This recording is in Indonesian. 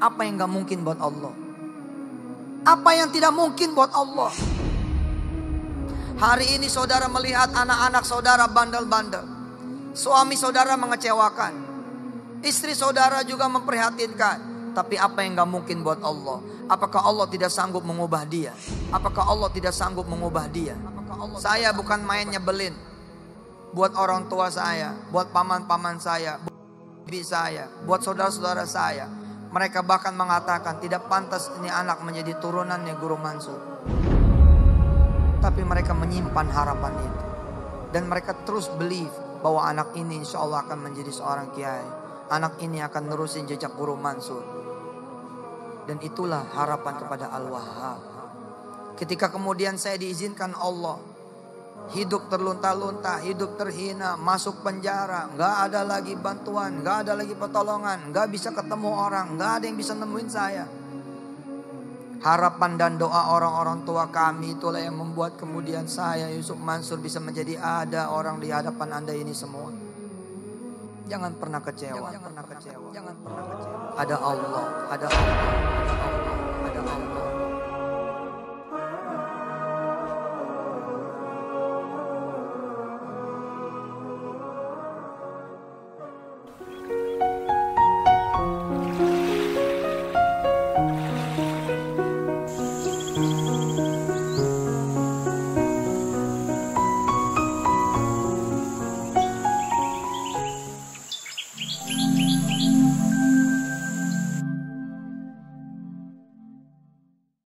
Apa yang gak mungkin buat Allah? Apa yang tidak mungkin buat Allah? Hari ini saudara melihat anak-anak saudara bandel-bandel. Suami saudara mengecewakan. Istri saudara juga memprihatinkan. Tapi apa yang gak mungkin buat Allah? Apakah Allah tidak sanggup mengubah dia? Apakah Allah tidak sanggup mengubah dia? Saya bukan main nyebelin. Buat orang tua saya, buat paman-paman saya, buat ibu saya, buat saudara-saudara saya. Mereka bahkan mengatakan tidak pantas ini anak menjadi turunannya Guru Mansur. Tapi mereka menyimpan harapan itu. Dan mereka terus believe bahwa anak ini insya Allah akan menjadi seorang kiai. Anak ini akan nerusin jejak Guru Mansur. Dan itulah harapan kepada Al-Wahhab. Ketika kemudian saya diizinkan Allah hidup terlunta-lunta, hidup terhina, masuk penjara, nggak ada lagi bantuan, nggak ada lagi pertolongan, nggak bisa ketemu orang, nggak ada yang bisa nemuin saya. Harapan dan doa orang-orang tua kami itulah yang membuat kemudian saya Yusuf Mansur bisa menjadi ada orang di hadapan anda ini semua. Jangan pernah kecewa, jangan pernah kecewa, jangan pernah kecewa. Ada Allah, ada Allah.